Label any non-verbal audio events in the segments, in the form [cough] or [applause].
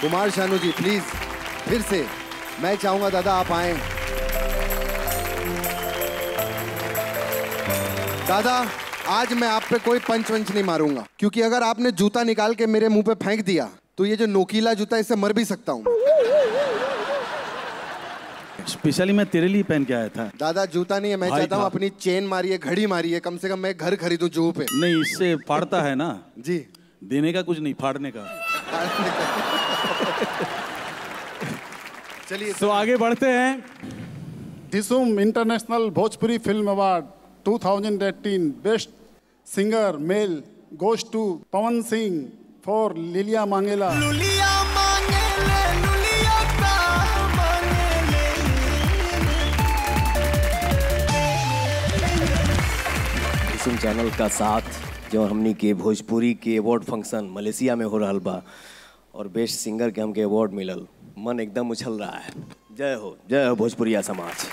कुमार शानू जी please फिर से मैं चाहूँगा दादा आप आए। दादा आज मैं आप पे कोई पंच वंच नहीं मारूँगा क्योंकि अगर आपने जूता निकाल के मेरे मुँह पे फेंक दिया तो ये जो नोकीला जूता इससे मर भी सकता हूँ। स्पेशली मैं तेरे लिए पहन के आया था। दादा जूता नहीं है मैं चाहता हूँ अपनी चेन मारिए घड़ी मारिए कम से कम मैं घर खरीदूं जूहू पे। नहीं इससे फाड़ता है ना। जी। देने का कुछ नहीं फाड़ने का। [laughs] चलिए तो आगे बढ़ते हैं। Disum international Bhojpuri film award 2018 best singer male goes to Pawan Singh for लिलिया मांगेला चैनल का साथ जो हमनी के भोजपुरी के अवार्ड फ़ंक्शन मलेशिया में हो रहा बा, और बेस्ट सिंगर के हमके अवार्ड मिलल। मन एकदम उछल रहा है। जय हो जय हो भोजपुरिया समाज।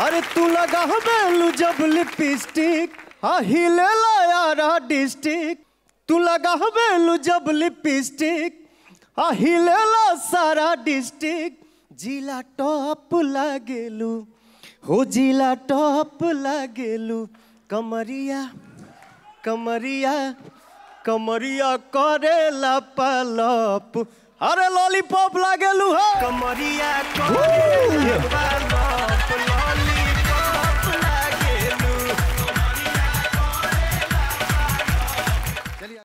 अरे तू लगा बेलू जब लिपस्टिक हाँ हिले यारा डिस्ट्रिक्ट तू लगा बेलू जब लिपस्टिक हाँ हिले सारा डिस्ट्रिक्ट जिला टॉप लागेलू, हो जिला टॉप लागेलू, कमरिया। कमरिया कमरिया करेला पलप। अरे लॉलीपॉप लागेलू हो। कमरिया